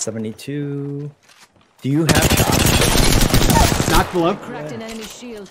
72. Do you have shots? Knock below. Cracked an enemy shield.